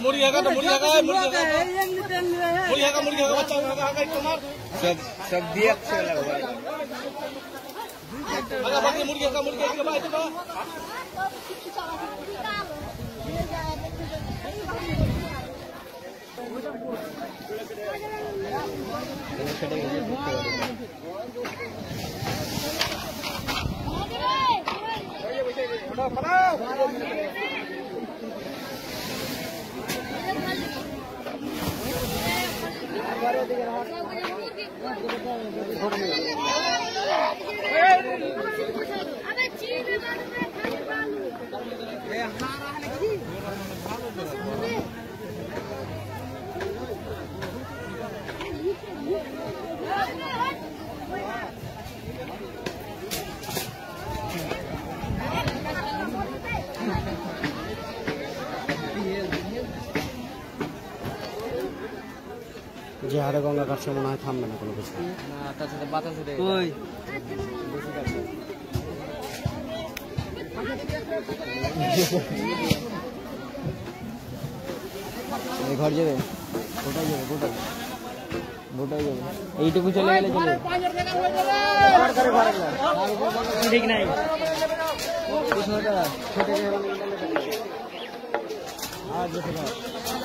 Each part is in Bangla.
मुर्गी का मुर्गी का मुर्गी का मुर्गी का मुर्गी का बच्चा का का तुम्हार सब सब दिया से लगवा अगर बाकी मुर्गी का मुर्गी का भाई तो अबे Thank you. হারে গঙ্গা কাটছে মনে হয় থামবে না কোনো কিছু এই ঘর যাবে? গোটাই যাবে গোটাই গোটাই যাবে? এইটুকু চলে গেলে চলে ঠিক নাই। আর যেতে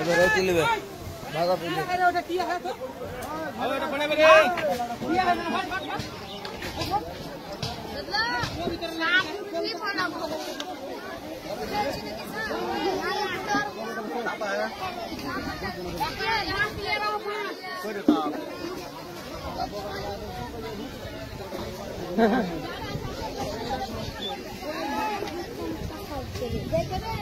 এবারে তুলবে ভাগা পুজো আরে ওটা কি আছে তো আরে ওটা বানাবে রে কি আছে না হট হট হট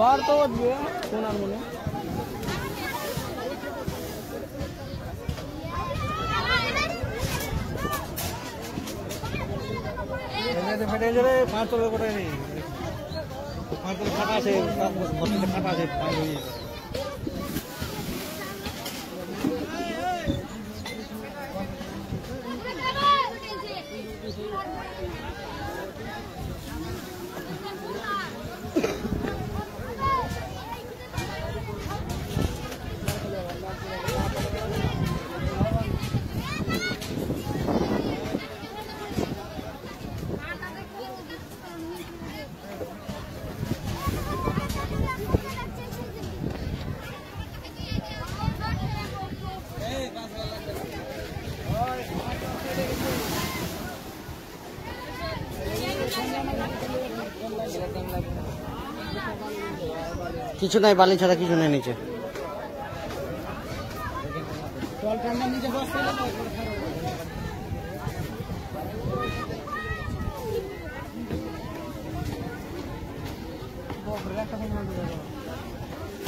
घर तो दिए सोनार मुने ফেটে যাবে পাঁচ তলে করে নেই। পাঁচ তলে ফাটা আছে ফাটা আছে। কিছু নাই বালি ছাড়া কিছু নেই নিচে।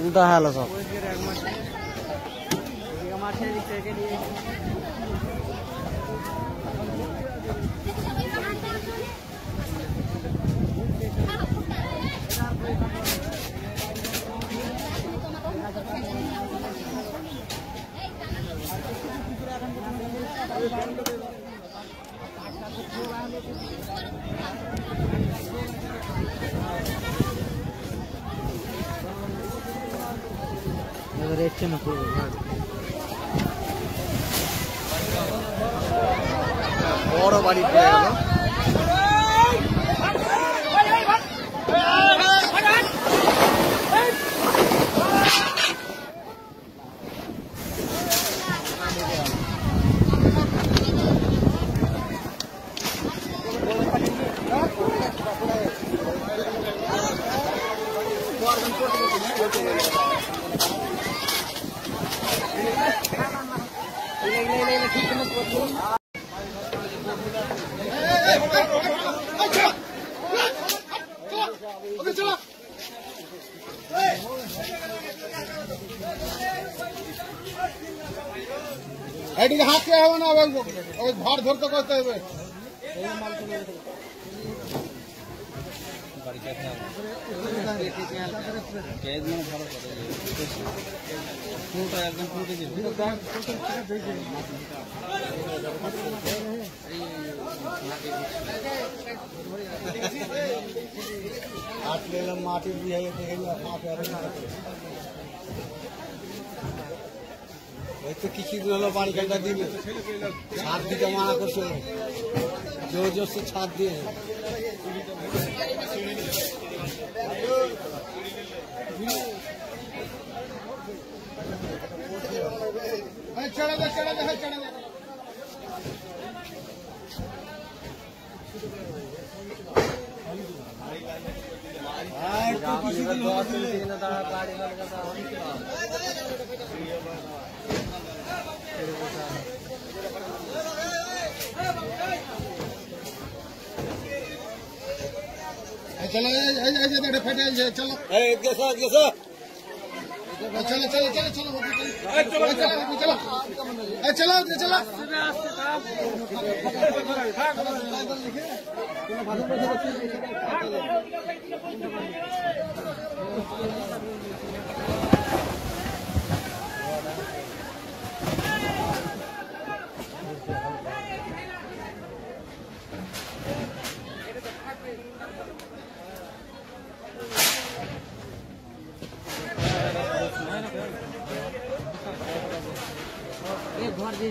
উল্টা হলো সব। বড় বাড়ি পড়ে গেল এদিকে হাত হবে না ওই ভার ধরতে করতে হবে। হাত आठ ले लम माटी भी है, ये देखेंगे तो किसी दिन हलो बारी घंटा दिन छाप भी जमाना कर सो तो जो जो से छाप दिए हैं। चढ़ा चढ़ा चढ़ा चलो ऐसे ऐसे तो चलो। ऐ एक जैसा চলো চলো চলো চলো চলো। এই চলো চলো ঘরে एक घर दे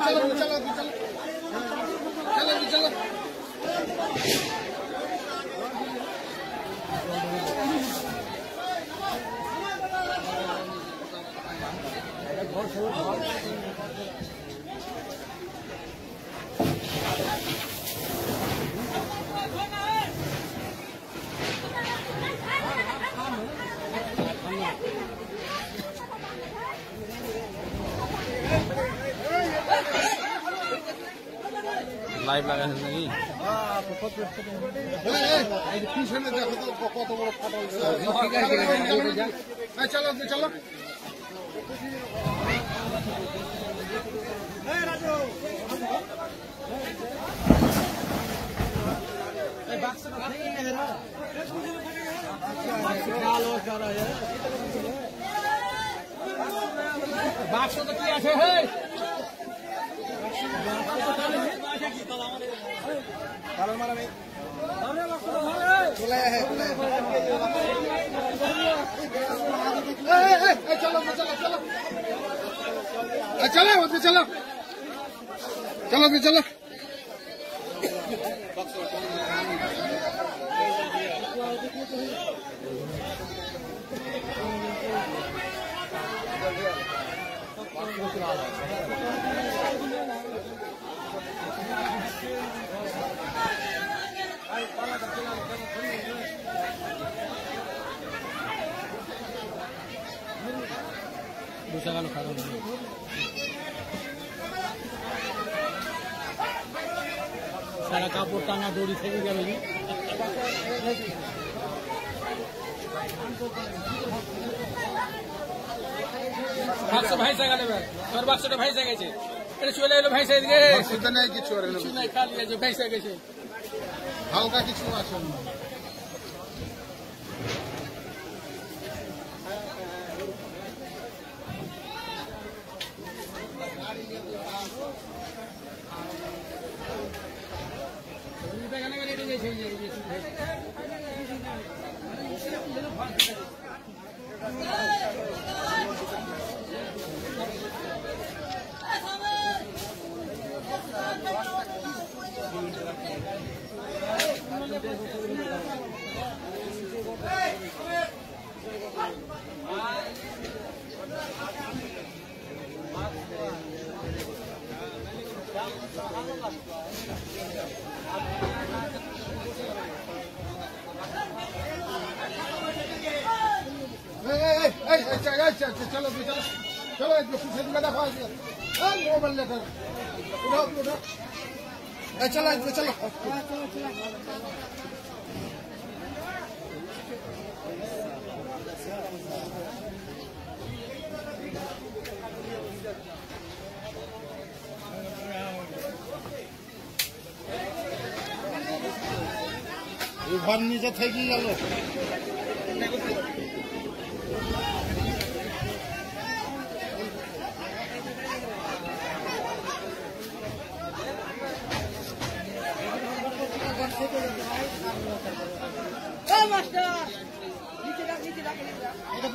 चलो चलो चलो দেখো তো ক- কত বড় চলো চলো বাক্স তো কি আছে? এই, চলো চলো এই, চলো চলো চলো এই, চলো ওদিকে চলো চলো ওদিকে চলো বসে গেল খারাপ সারা কাপড় টানা দড়ি থেকে গেলেন বাক্স ভাইসা তোর বাক্সটা ভাইসা গেছে। এটা চলে এলো অসুবিধা নেই কিছু আর কিছু নাই খালি আছে ভাইসা গেছে। হালকা কিছু আছে। चलो बेटा चलो एक दूसरे से मेरा खास लो बन लेता उठा उठा चलो चलो चलो যে, নিচে থেকে দেখো।